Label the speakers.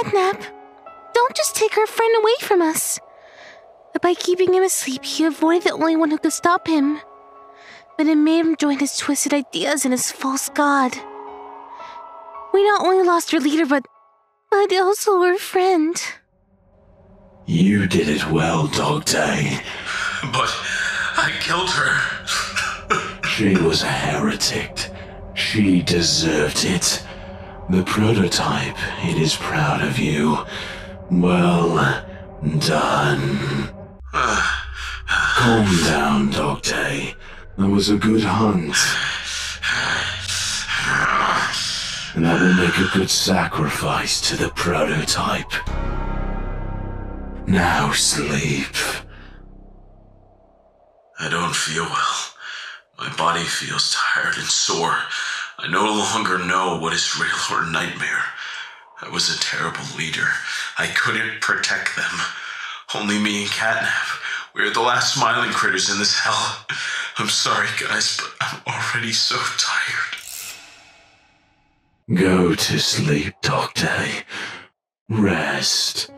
Speaker 1: Catnap, don't just take our friend away from us. By keeping him asleep, he avoided the only one who could stop him. But it made him join his twisted ideas and his false god. We not only lost our leader, but, but also our friend.
Speaker 2: You did it well, DogDay.
Speaker 3: But I killed her.
Speaker 2: She was a heretic. She deserved it. The prototype, it is proud of you. Well done. Calm down, Day. That was a good hunt. And that will make a good sacrifice to the prototype. Now sleep.
Speaker 3: I don't feel well. My body feels tired and sore. I no longer know what is real or nightmare. I was a terrible leader. I couldn't protect them. Only me and Catnap. We are the last smiling critters in this hell. I'm sorry, guys, but I'm already so tired.
Speaker 2: Go to sleep, Day. Rest.